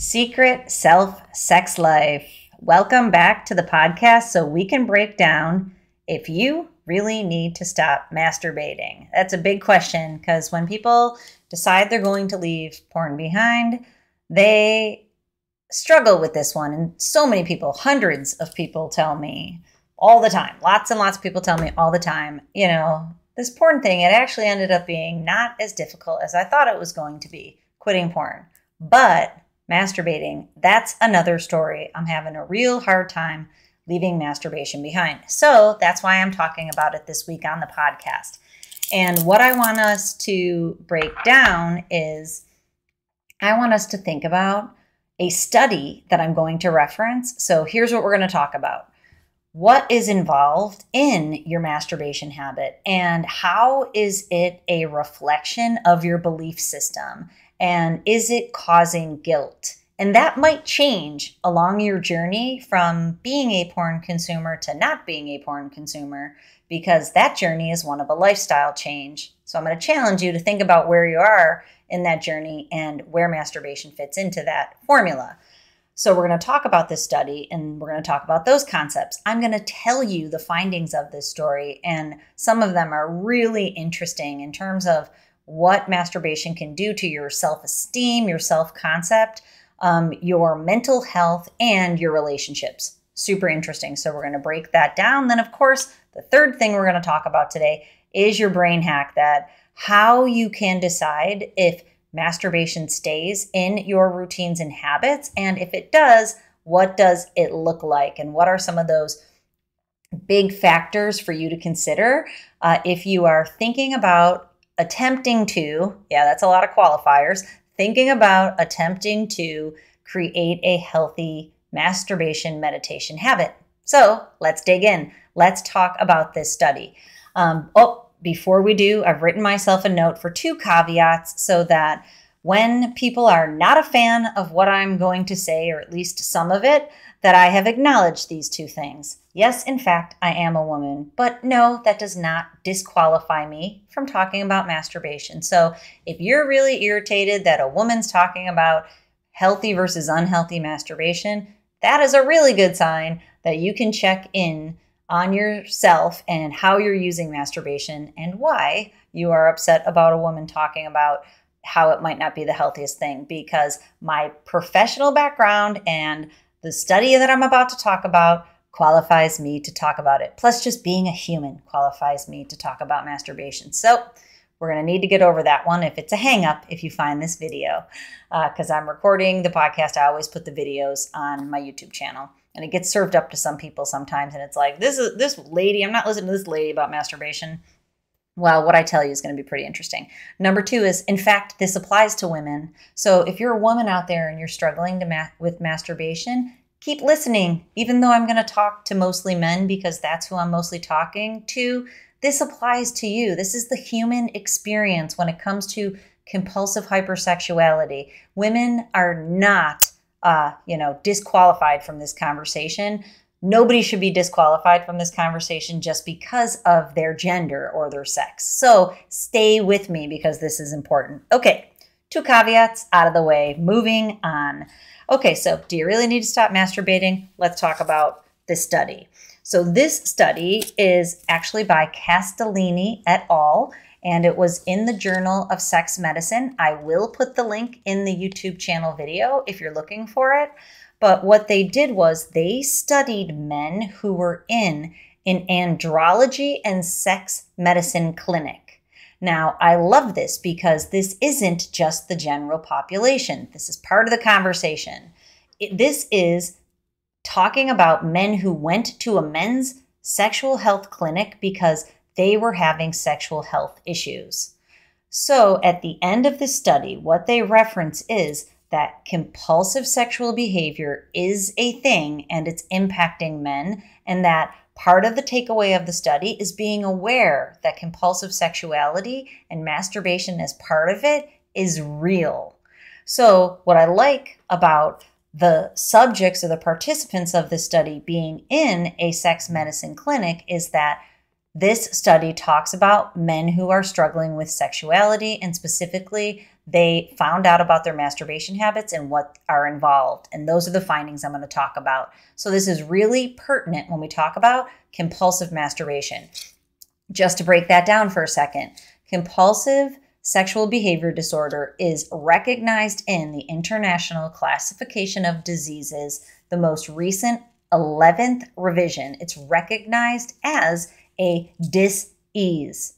Secret Self Sex Life. Welcome back to the podcast so we can break down if you really need to stop masturbating. That's a big question because when people decide they're going to leave porn behind, they struggle with this one. And so many people, hundreds of people tell me all the time, lots and lots of people tell me all the time, you know, this porn thing, it actually ended up being not as difficult as I thought it was going to be, quitting porn. But masturbating, that's another story. I'm having a real hard time leaving masturbation behind. So that's why I'm talking about it this week on the podcast. And what I want us to break down is I want us to think about a study that I'm going to reference. So here's what we're going to talk about. What is involved in your masturbation habit and how is it a reflection of your belief system and is it causing guilt? And that might change along your journey from being a porn consumer to not being a porn consumer, because that journey is one of a lifestyle change. So I'm going to challenge you to think about where you are in that journey and where masturbation fits into that formula. So we're going to talk about this study and we're going to talk about those concepts. I'm going to tell you the findings of this story, and some of them are really interesting in terms of what masturbation can do to your self esteem, your self concept, um, your mental health, and your relationships. Super interesting. So, we're going to break that down. Then, of course, the third thing we're going to talk about today is your brain hack that how you can decide if masturbation stays in your routines and habits. And if it does, what does it look like? And what are some of those big factors for you to consider uh, if you are thinking about attempting to, yeah, that's a lot of qualifiers, thinking about attempting to create a healthy masturbation meditation habit. So let's dig in. Let's talk about this study. Um, oh, before we do, I've written myself a note for two caveats so that when people are not a fan of what I'm going to say, or at least some of it, that I have acknowledged these two things. Yes, in fact, I am a woman, but no, that does not disqualify me from talking about masturbation. So if you're really irritated that a woman's talking about healthy versus unhealthy masturbation, that is a really good sign that you can check in on yourself and how you're using masturbation and why you are upset about a woman talking about how it might not be the healthiest thing because my professional background and the study that I'm about to talk about qualifies me to talk about it. Plus, just being a human qualifies me to talk about masturbation. So, we're going to need to get over that one if it's a hangup if you find this video. Because uh, I'm recording the podcast, I always put the videos on my YouTube channel. And it gets served up to some people sometimes. And it's like, this is this lady, I'm not listening to this lady about masturbation. Well, what I tell you is going to be pretty interesting. Number two is, in fact, this applies to women. So if you're a woman out there and you're struggling ma- with masturbation, keep listening. Even though I'm going to talk to mostly men because that's who I'm mostly talking to, this applies to you. This is the human experience when it comes to compulsive hypersexuality. Women are not, uh, you know, disqualified from this conversation nobody should be disqualified from this conversation just because of their gender or their sex. So stay with me because this is important. Okay, two caveats out of the way. Moving on. Okay, so do you really need to stop masturbating? Let's talk about this study. So, this study is actually by Castellini et al., and it was in the Journal of Sex Medicine. I will put the link in the YouTube channel video if you're looking for it. But what they did was they studied men who were in an andrology and sex medicine clinic. Now, I love this because this isn't just the general population. This is part of the conversation. It, this is talking about men who went to a men's sexual health clinic because they were having sexual health issues. So, at the end of the study, what they reference is that compulsive sexual behavior is a thing and it's impacting men, and that part of the takeaway of the study is being aware that compulsive sexuality and masturbation as part of it is real. So, what I like about the subjects or the participants of this study being in a sex medicine clinic is that this study talks about men who are struggling with sexuality and specifically they found out about their masturbation habits and what are involved. And those are the findings I'm going to talk about. So, this is really pertinent when we talk about compulsive masturbation. Just to break that down for a second, compulsive sexual behavior disorder is recognized in the International Classification of Diseases, the most recent 11th revision. It's recognized as a dis-ease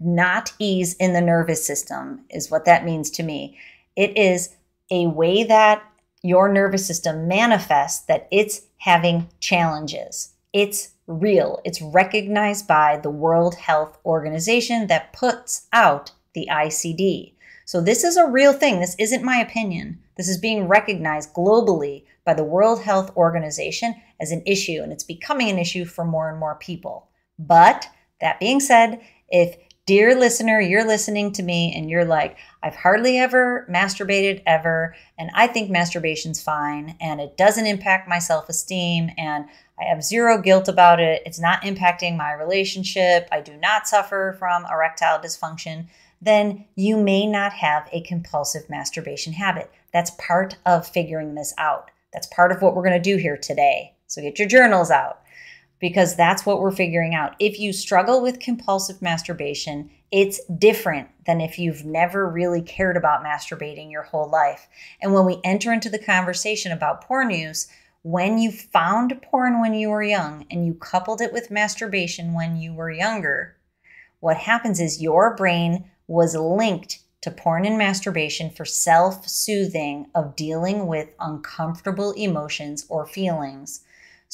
not ease in the nervous system, is what that means to me. It is a way that your nervous system manifests that it's having challenges. It's real. It's recognized by the World Health Organization that puts out the ICD. So, this is a real thing. This isn't my opinion. This is being recognized globally by the World Health Organization as an issue, and it's becoming an issue for more and more people. But that being said, if dear listener, you're listening to me and you're like, I've hardly ever masturbated ever, and I think masturbation's fine, and it doesn't impact my self esteem, and I have zero guilt about it. It's not impacting my relationship. I do not suffer from erectile dysfunction. Then you may not have a compulsive masturbation habit. That's part of figuring this out. That's part of what we're going to do here today. So get your journals out because that's what we're figuring out. If you struggle with compulsive masturbation, it's different than if you've never really cared about masturbating your whole life. And when we enter into the conversation about porn use, when you found porn when you were young and you coupled it with masturbation when you were younger, what happens is your brain was linked to porn and masturbation for self soothing of dealing with uncomfortable emotions or feelings.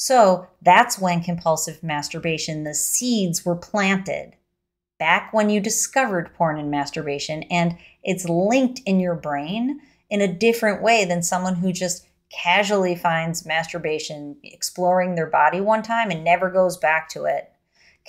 So that's when compulsive masturbation, the seeds were planted back when you discovered porn and masturbation, and it's linked in your brain in a different way than someone who just casually finds masturbation exploring their body one time and never goes back to it.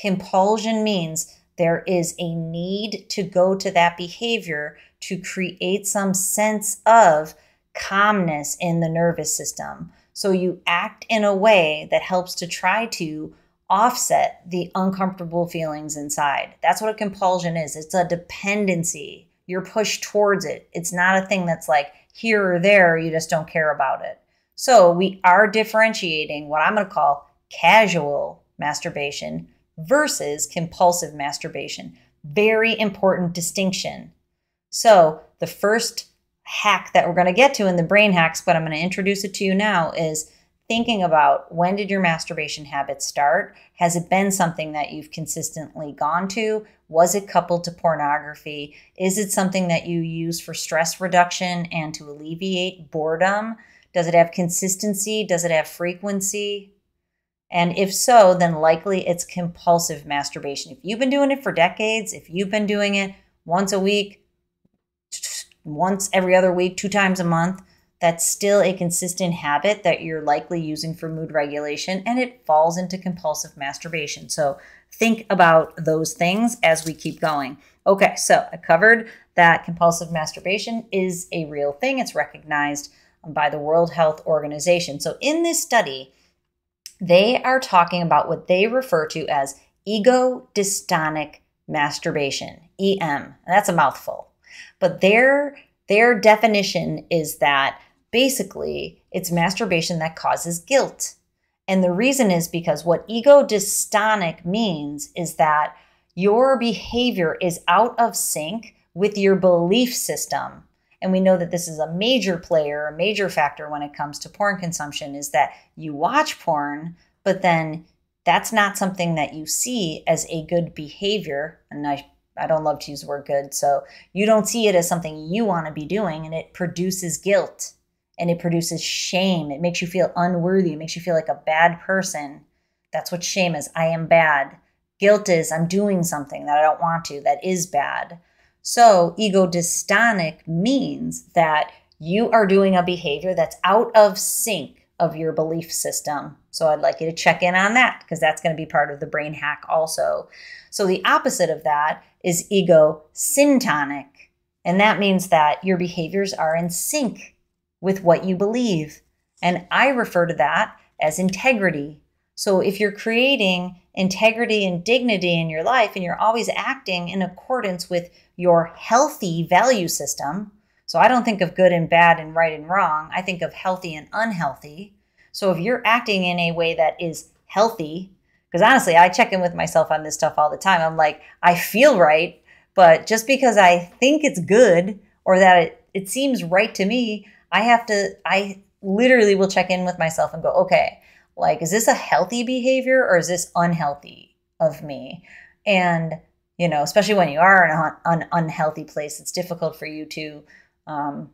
Compulsion means there is a need to go to that behavior to create some sense of calmness in the nervous system so you act in a way that helps to try to offset the uncomfortable feelings inside. That's what a compulsion is it's a dependency. You're pushed towards it. It's not a thing that's like here or there, you just don't care about it. So we are differentiating what I'm going to call casual masturbation versus compulsive masturbation. Very important distinction. So the first hack that we're going to get to in the brain hacks, but I'm going to introduce it to you now is thinking about when did your masturbation habit start? Has it been something that you've consistently gone to? Was it coupled to pornography? Is it something that you use for stress reduction and to alleviate boredom? Does it have consistency? Does it have frequency? And if so, then likely it's compulsive masturbation. If you've been doing it for decades, if you've been doing it once a week, once every other week, two times a month, that's still a consistent habit that you're likely using for mood regulation and it falls into compulsive masturbation. So think about those things as we keep going. Okay, so I covered that compulsive masturbation is a real thing, it's recognized by the World Health Organization. So in this study, they are talking about what they refer to as ego dystonic masturbation, EM. That's a mouthful. But their their definition is that basically it's masturbation that causes guilt. And the reason is because what ego dystonic means is that your behavior is out of sync with your belief system. And we know that this is a major player, a major factor when it comes to porn consumption is that you watch porn, but then that's not something that you see as a good behavior. And I I don't love to use the word good. So you don't see it as something you want to be doing, and it produces guilt and it produces shame. It makes you feel unworthy. It makes you feel like a bad person. That's what shame is. I am bad. Guilt is I'm doing something that I don't want to, that is bad. So ego dystonic means that you are doing a behavior that's out of sync of your belief system. So I'd like you to check in on that because that's going to be part of the brain hack also. So the opposite of that is ego syntonic. And that means that your behaviors are in sync with what you believe. And I refer to that as integrity. So if you're creating integrity and dignity in your life and you're always acting in accordance with your healthy value system, So I don't think of good and bad and right and wrong. I think of healthy and unhealthy. So if you're acting in a way that is healthy, because honestly, I check in with myself on this stuff all the time. I'm like, I feel right, but just because I think it's good or that it, it seems right to me, I have to, I literally will check in with myself and go, okay, like, is this a healthy behavior or is this unhealthy of me? And, you know, especially when you are in an unhealthy place, it's difficult for you to um,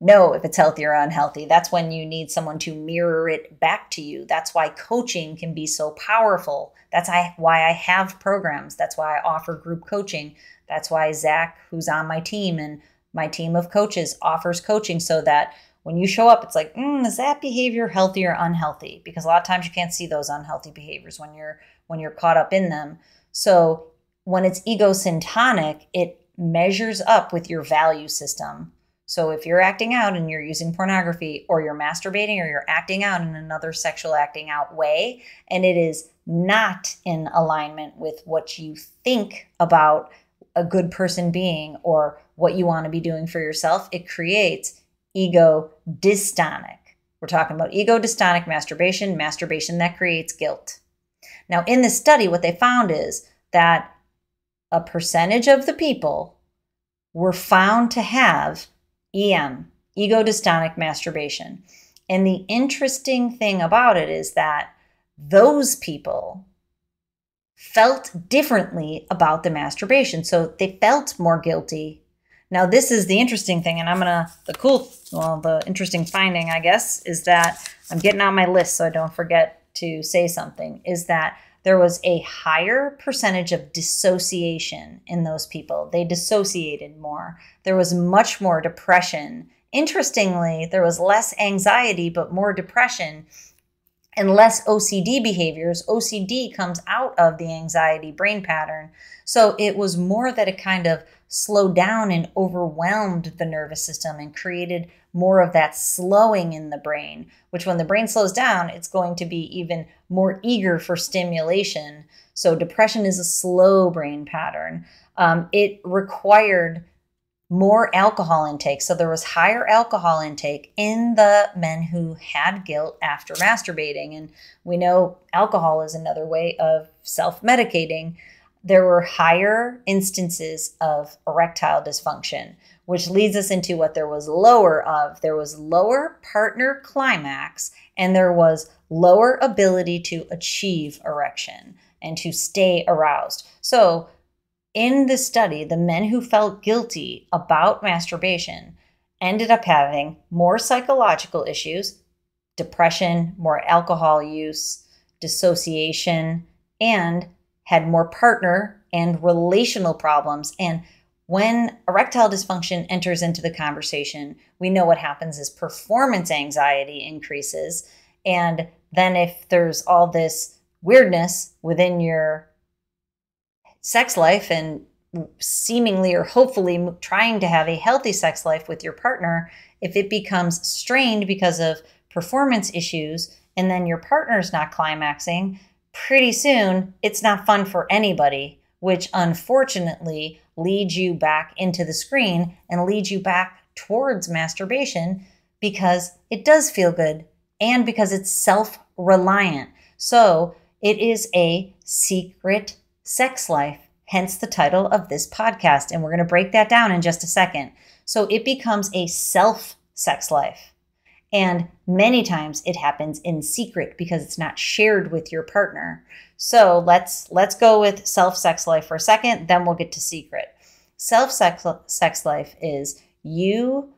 know if it's healthy or unhealthy. That's when you need someone to mirror it back to you. That's why coaching can be so powerful. That's I why I have programs. That's why I offer group coaching. That's why Zach, who's on my team and my team of coaches, offers coaching so that when you show up, it's like, mm, is that behavior healthy or unhealthy? Because a lot of times you can't see those unhealthy behaviors when you're when you're caught up in them. So when it's ego syntonic, it measures up with your value system so if you're acting out and you're using pornography or you're masturbating or you're acting out in another sexual acting out way, and it is not in alignment with what you think about a good person being or what you want to be doing for yourself, it creates ego dystonic. We're talking about ego dystonic masturbation, masturbation that creates guilt. Now, in this study, what they found is that a percentage of the people were found to have EM, ego dystonic masturbation. And the interesting thing about it is that those people felt differently about the masturbation. So they felt more guilty. Now, this is the interesting thing, and I'm gonna, the cool, well, the interesting finding, I guess, is that I'm getting on my list so I don't forget to say something, is that there was a higher percentage of dissociation in those people. They dissociated more. There was much more depression. Interestingly, there was less anxiety, but more depression and less OCD behaviors. OCD comes out of the anxiety brain pattern. So it was more that it kind of slowed down and overwhelmed the nervous system and created more of that slowing in the brain, which when the brain slows down, it's going to be even more eager for stimulation. So depression is a slow brain pattern. Um, it required more alcohol intake. So there was higher alcohol intake in the men who had guilt after masturbating. And we know alcohol is another way of self medicating. There were higher instances of erectile dysfunction, which leads us into what there was lower of. There was lower partner climax and there was lower ability to achieve erection and to stay aroused. So, in the study, the men who felt guilty about masturbation ended up having more psychological issues, depression, more alcohol use, dissociation, and had more partner and relational problems. And when erectile dysfunction enters into the conversation, we know what happens is performance anxiety increases. And then if there's all this weirdness within your sex life and seemingly or hopefully trying to have a healthy sex life with your partner, if it becomes strained because of performance issues and then your partner's not climaxing, pretty soon it's not fun for anybody, which unfortunately leads you back into the screen and leads you back towards masturbation because it does feel good and because it's self reliant. So it is a secret sex life, hence the title of this podcast. And we're going to break that down in just a second. So it becomes a self sex life. And many times it happens in secret because it's not shared with your partner. So let's let's go with self sex life for a second, then we'll get to secret. Self sex sex life is you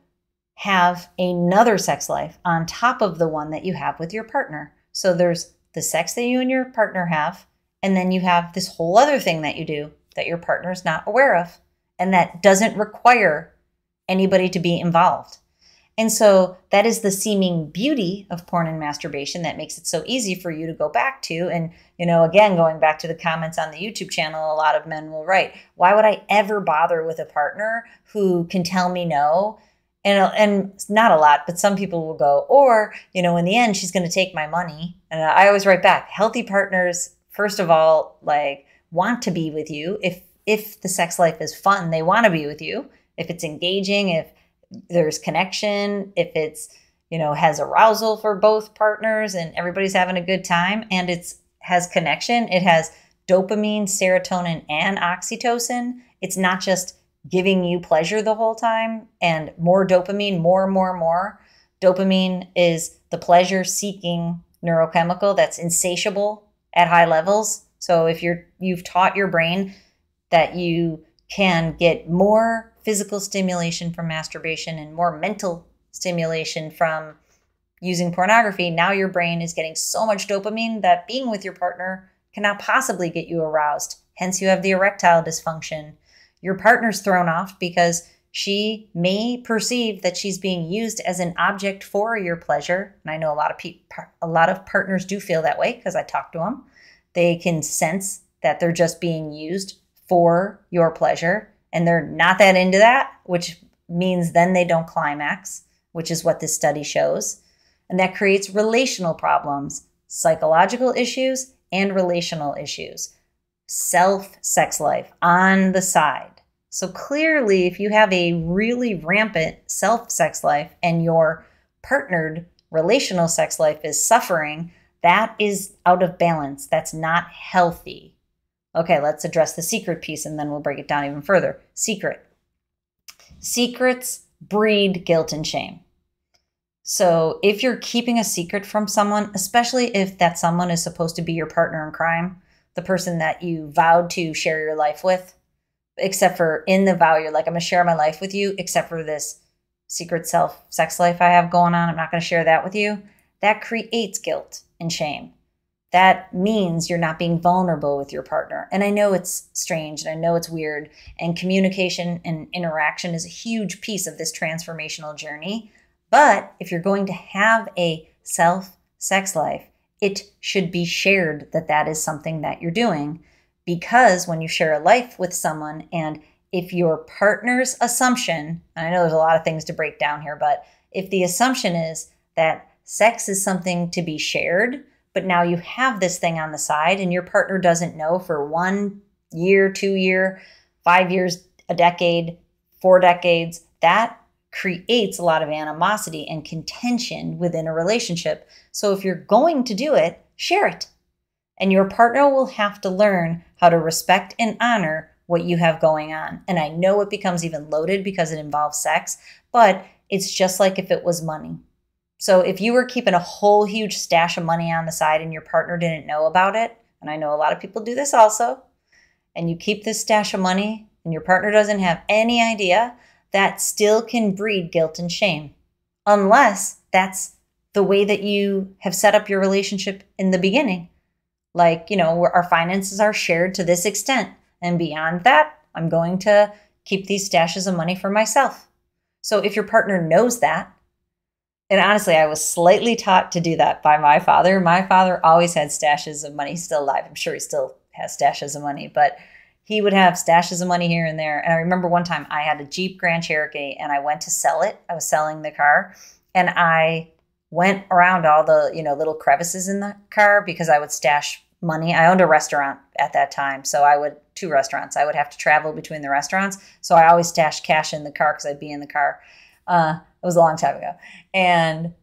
have another sex life on top of the one that you have with your partner. So there's the sex that you and your partner have, and then you have this whole other thing that you do that your partner is not aware of and that doesn't require anybody to be involved. And so that is the seeming beauty of porn and masturbation that makes it so easy for you to go back to. And, you know, again, going back to the comments on the YouTube channel, a lot of men will write, Why would I ever bother with a partner who can tell me no? And, and not a lot, but some people will go, or, you know, in the end, she's going to take my money. And I always write back, healthy partners first of all, like want to be with you. If if the sex life is fun, they want to be with you. If it's engaging, if there's connection, if it's, you know, has arousal for both partners and everybody's having a good time and it's has connection, it has dopamine, serotonin, and oxytocin. It's not just giving you pleasure the whole time and more dopamine, more, more, more. Dopamine is the pleasure seeking neurochemical that's insatiable at high levels. So if you're you've taught your brain that you can get more physical stimulation from masturbation and more mental stimulation from using pornography, now your brain is getting so much dopamine that being with your partner cannot possibly get you aroused. Hence, you have the erectile dysfunction. Your partner's thrown off because she may perceive that she's being used as an object for your pleasure. And I know a lot of people, a lot of partners do feel that way because I talk to them. They can sense that they're just being used for your pleasure and they're not that into that, which means then they don't climax, which is what this study shows. And that creates relational problems, psychological issues, and relational issues. Self sex life on the side. So clearly, if you have a really rampant self sex life and your partnered relational sex life is suffering, that is out of balance. That's not healthy. Okay, let's address the secret piece and then we'll break it down even further. Secret. Secrets breed guilt and shame. So if you're keeping a secret from someone, especially if that someone is supposed to be your partner in crime, the person that you vowed to share your life with, except for in the vow, you're like, I'm gonna share my life with you, except for this secret self sex life I have going on. I'm not gonna share that with you. That creates guilt and shame. That means you're not being vulnerable with your partner. And I know it's strange and I know it's weird. And communication and interaction is a huge piece of this transformational journey. But if you're going to have a self sex life, it should be shared that that is something that you're doing. Because when you share a life with someone, and if your partner's assumption, and I know there's a lot of things to break down here, but if the assumption is that sex is something to be shared, but now you have this thing on the side and your partner doesn't know for one year, two year, five years, a decade, four decades, that creates a lot of animosity and contention within a relationship. So if you're going to do it, share it. And your partner will have to learn how to respect and honor what you have going on. And I know it becomes even loaded because it involves sex, but it's just like if it was money. So if you were keeping a whole huge stash of money on the side and your partner didn't know about it, and I know a lot of people do this also, and you keep this stash of money and your partner doesn't have any idea, that still can breed guilt and shame, unless that's the way that you have set up your relationship in the beginning. Like, you know, our finances are shared to this extent. And beyond that, I'm going to keep these stashes of money for myself. So if your partner knows that, and honestly, I was slightly taught to do that by my father. My father always had stashes of money. He's still alive. I'm sure he still has stashes of money, but he would have stashes of money here and there. And I remember one time I had a Jeep Grand Cherokee and I went to sell it. I was selling the car and I went around all the, you know, little crevices in the car because I would stash money. I owned a restaurant at that time. So I would, two restaurants, I would have to travel between the restaurants. So I always stashed cash in the car because I'd be in the car. Uh, it was a long time ago. And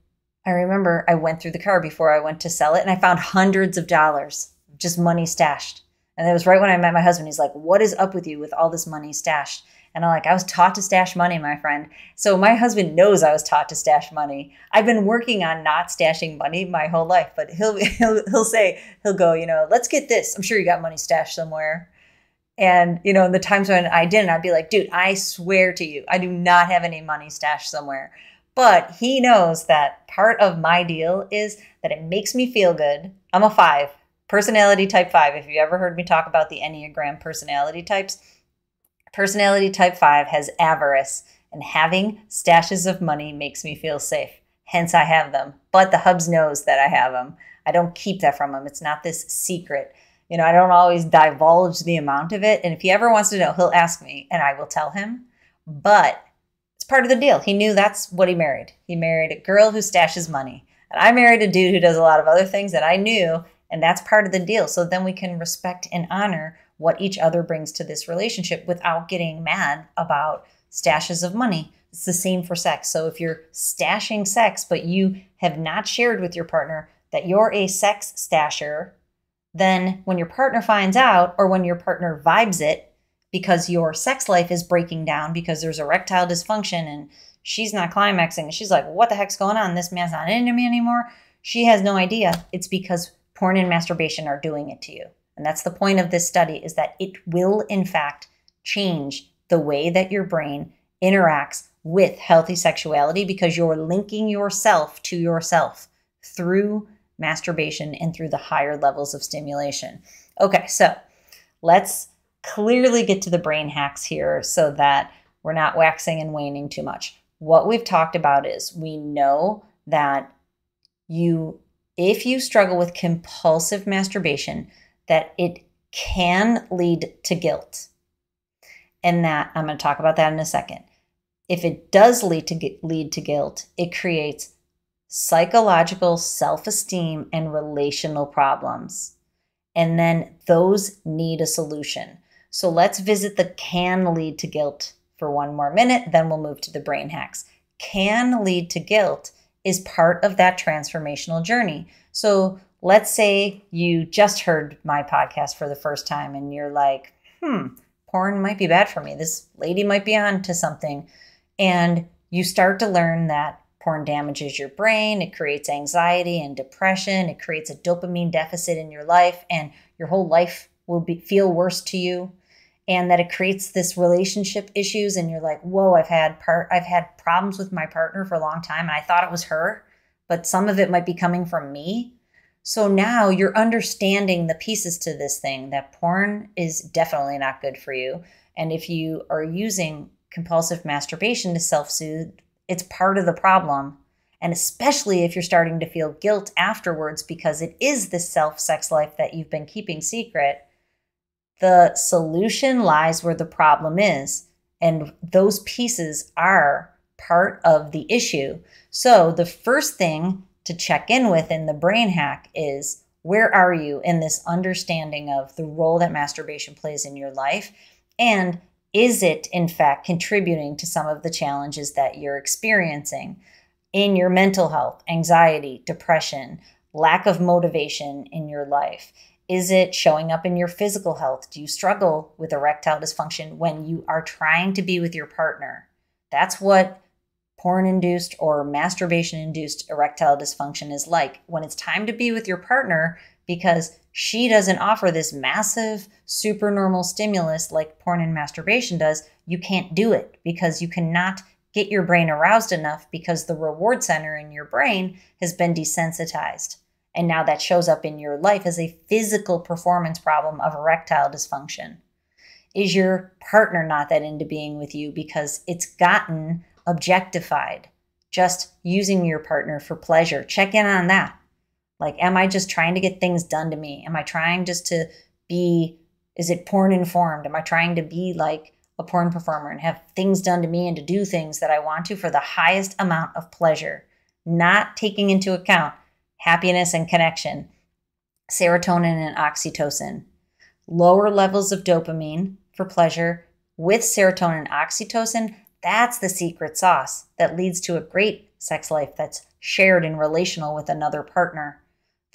I remember I went through the car before I went to sell it and I found hundreds of dollars, just money stashed. And it was right when I met my husband. He's like, What is up with you with all this money stashed? And I'm like, I was taught to stash money, my friend. So my husband knows I was taught to stash money. I've been working on not stashing money my whole life, but he'll he'll he'll say, he'll go, you know, let's get this. I'm sure you got money stashed somewhere. And, you know, in the times when I didn't, I'd be like, dude, I swear to you, I do not have any money stashed somewhere. But he knows that part of my deal is that it makes me feel good. I'm a five personality type five. If you ever heard me talk about the Enneagram personality types, personality type five has avarice, and having stashes of money makes me feel safe. Hence, I have them. But the hubs knows that I have them. I don't keep that from him. It's not this secret. You know, I don't always divulge the amount of it. And if he ever wants to know, he'll ask me and I will tell him. But it's part of the deal. He knew that's what he married. He married a girl who stashes money. And I married a dude who does a lot of other things that I knew and that's part of the deal. So then we can respect and honor what each other brings to this relationship without getting mad about stashes of money. It's the same for sex. So if you're stashing sex, but you have not shared with your partner that you're a sex stasher, then when your partner finds out or when your partner vibes it because your sex life is breaking down because there's erectile dysfunction and she's not climaxing, she's like, what the heck's going on? This man's not into me anymore. She has no idea. It's because porn and masturbation are doing it to you. And that's the point of this study is that it will in fact change the way that your brain interacts with healthy sexuality because you're linking yourself to yourself through masturbation and through the higher levels of stimulation. Okay, so let's clearly get to the brain hacks here so that we're not waxing and waning too much. What we've talked about is we know that you if you struggle with compulsive masturbation that it can lead to guilt. And that I'm going to talk about that in a second. If it does lead to lead to guilt, it creates psychological self-esteem and relational problems. And then those need a solution. So let's visit the can lead to guilt for one more minute, then we'll move to the brain hacks. Can lead to guilt is part of that transformational journey. So let's say you just heard my podcast for the first time and you're like, hmm, porn might be bad for me. This lady might be on to something. And you start to learn that porn damages your brain, it creates anxiety and depression, it creates a dopamine deficit in your life, and your whole life will be, feel worse to you. And that it creates this relationship issues, and you're like, "Whoa! I've had part, I've had problems with my partner for a long time, and I thought it was her, but some of it might be coming from me." So now you're understanding the pieces to this thing that porn is definitely not good for you. And if you are using compulsive masturbation to self soothe, it's part of the problem. And especially if you're starting to feel guilt afterwards because it is this self sex life that you've been keeping secret, the solution lies where the problem is. And those pieces are part of the issue. So the first thing to check in with in the brain hack is where are you in this understanding of the role that masturbation plays in your life? And is it, in fact, contributing to some of the challenges that you're experiencing in your mental health, anxiety, depression, lack of motivation in your life? Is it showing up in your physical health? Do you struggle with erectile dysfunction when you are trying to be with your partner? That's what porn induced or masturbation induced erectile dysfunction is like when it's time to be with your partner because she doesn't offer this massive supernormal stimulus like porn and masturbation does you can't do it because you cannot get your brain aroused enough because the reward center in your brain has been desensitized and now that shows up in your life as a physical performance problem of erectile dysfunction is your partner not that into being with you because it's gotten objectified, just using your partner for pleasure. Check in on that. Like, am I just trying to get things done to me? Am I trying just to be, is it porn informed? Am I trying to be like a porn performer and have things done to me and to do things that I want to for the highest amount of pleasure, not taking into account happiness and connection, serotonin and oxytocin, lower levels of dopamine for pleasure with serotonin and oxytocin that's the secret sauce that leads to a great sex life that's shared and relational with another partner,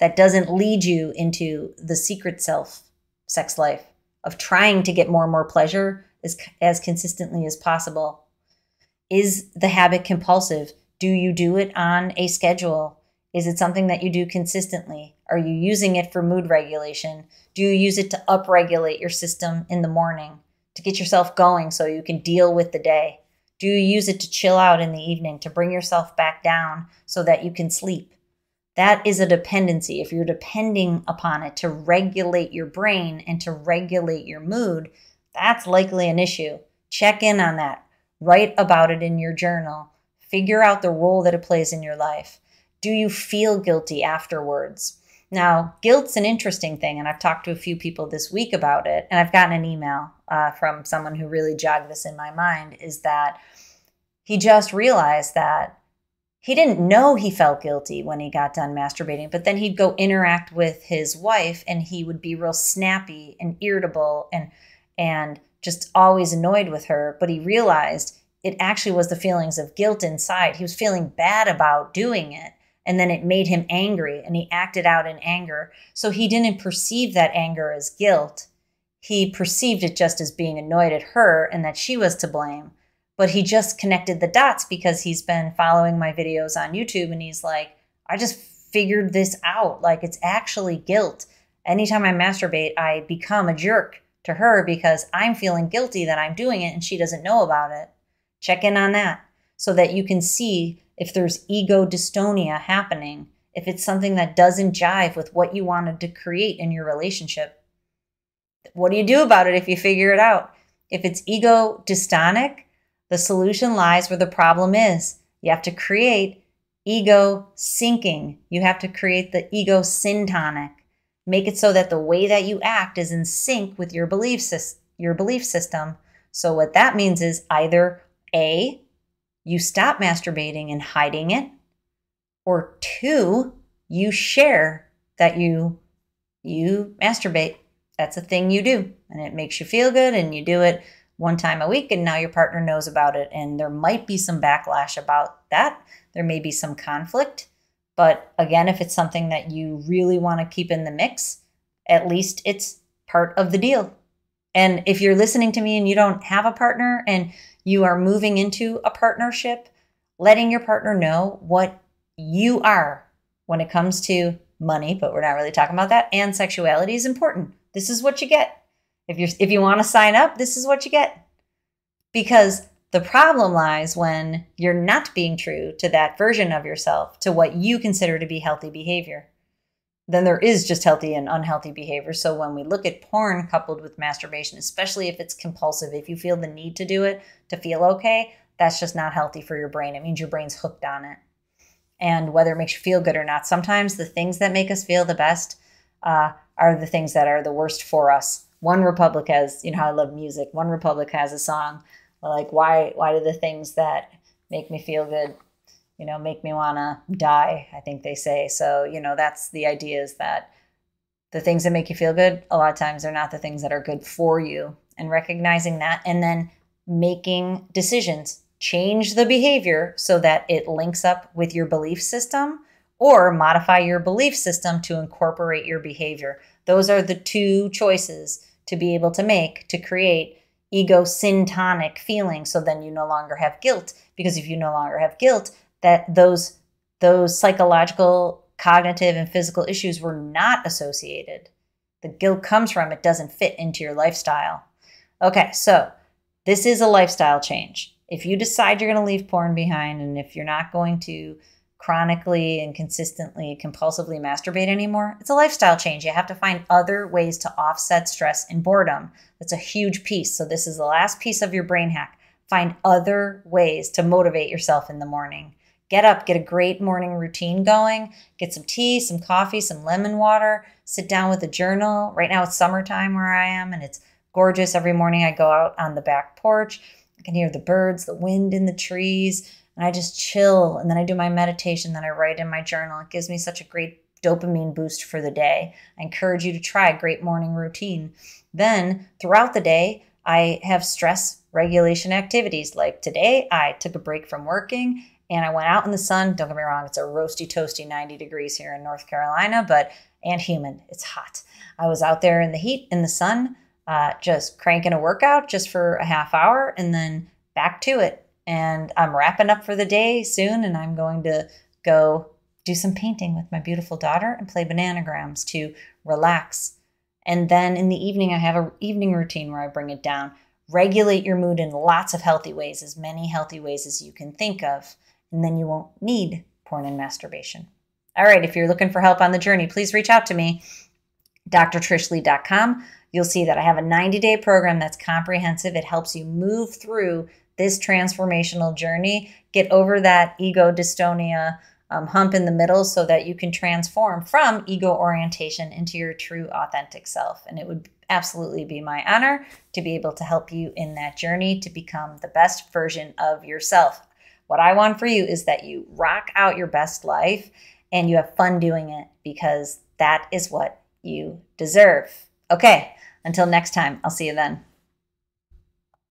that doesn't lead you into the secret self sex life of trying to get more and more pleasure as, as consistently as possible. Is the habit compulsive? Do you do it on a schedule? Is it something that you do consistently? Are you using it for mood regulation? Do you use it to upregulate your system in the morning to get yourself going so you can deal with the day? Do you use it to chill out in the evening, to bring yourself back down so that you can sleep? That is a dependency. If you're depending upon it to regulate your brain and to regulate your mood, that's likely an issue. Check in on that. Write about it in your journal. Figure out the role that it plays in your life. Do you feel guilty afterwards? Now, guilt's an interesting thing, and I've talked to a few people this week about it, and I've gotten an email uh, from someone who really jogged this in my mind is that he just realized that he didn't know he felt guilty when he got done masturbating, but then he'd go interact with his wife and he would be real snappy and irritable and and just always annoyed with her, but he realized it actually was the feelings of guilt inside. He was feeling bad about doing it. And then it made him angry and he acted out in anger. So he didn't perceive that anger as guilt. He perceived it just as being annoyed at her and that she was to blame. But he just connected the dots because he's been following my videos on YouTube and he's like, I just figured this out. Like it's actually guilt. Anytime I masturbate, I become a jerk to her because I'm feeling guilty that I'm doing it and she doesn't know about it. Check in on that so that you can see if there's ego dystonia happening, if it's something that doesn't jive with what you wanted to create in your relationship. What do you do about it if you figure it out? If it's ego dystonic, the solution lies where the problem is. You have to create ego syncing. You have to create the ego syntonic. Make it so that the way that you act is in sync with your belief, your belief system. So, what that means is either a, you stop masturbating and hiding it, or two, you share that you you masturbate. That's a thing you do and it makes you feel good and you do it one time a week and now your partner knows about it and there might be some backlash about that. There may be some conflict, but again, if it's something that you really want to keep in the mix, at least it's part of the deal. And if you're listening to me and you don't have a partner and you are moving into a partnership, letting your partner know what you are when it comes to money, but we're not really talking about that, and sexuality is important. This is what you get. If you if you want to sign up, this is what you get. Because the problem lies when you're not being true to that version of yourself, to what you consider to be healthy behavior then there is just healthy and unhealthy behavior. So when we look at porn coupled with masturbation, especially if it's compulsive, if you feel the need to do it to feel okay, that's just not healthy for your brain. It means your brain's hooked on it. And whether it makes you feel good or not, sometimes the things that make us feel the best uh, are the things that are the worst for us. OneRepublic has, you know, how I love music. OneRepublic has a song like, "Why? Why do the things that make me feel good you know, make me want to die, I think they say. So, you know, that's the idea is that the things that make you feel good, a lot of times, are not the things that are good for you. And recognizing that and then making decisions, change the behavior so that it links up with your belief system or modify your belief system to incorporate your behavior. Those are the two choices to be able to make to create ego syntonic feeling. So then you no longer have guilt. Because if you no longer have guilt, that those those psychological, cognitive, and physical issues were not associated. The guilt comes from it doesn't fit into your lifestyle. Okay, so this is a lifestyle change. If you decide you're going to leave porn behind and if you're not going to chronically and consistently, compulsively masturbate anymore, it's a lifestyle change. You have to find other ways to offset stress and boredom. That's a huge piece. So, this is the last piece of your brain hack. Find other ways to motivate yourself in the morning get up, get a great morning routine going, get some tea, some coffee, some lemon water, sit down with a journal. Right now it's summertime where I am and it's gorgeous. Every morning I go out on the back porch. I can hear the birds, the wind in the trees, and I just chill. And then I do my meditation, then I write in my journal. It gives me such a great dopamine boost for the day. I encourage you to try a great morning routine. Then throughout the day, I have stress regulation activities. Like today, I took a break from working and I went out in the sun. Don't get me wrong, it's a roasty, toasty 90 degrees here in North Carolina, but and humid. It's hot. I was out there in the heat, in the sun, uh, just cranking a workout just for a half hour and then back to it. And I'm wrapping up for the day soon, and I'm going to go do some painting with my beautiful daughter and play bananagrams to relax. And then in the evening, I have an evening routine where I bring it down. Regulate your mood in lots of healthy ways, as many healthy ways as you can think of and then you won't need porn and masturbation. All right, if you're looking for help on the journey, please reach out to me, drtrishleigh.com. You'll see that I have a 90 day program that's comprehensive. It helps you move through this transformational journey, get over that ego dystonia um, hump in the middle so that you can transform from ego orientation into your true authentic self. And it would absolutely be my honor to be able to help you in that journey to become the best version of yourself. What I want for you is that you rock out your best life and you have fun doing it because that is what you deserve. Okay, until next time, I'll see you then.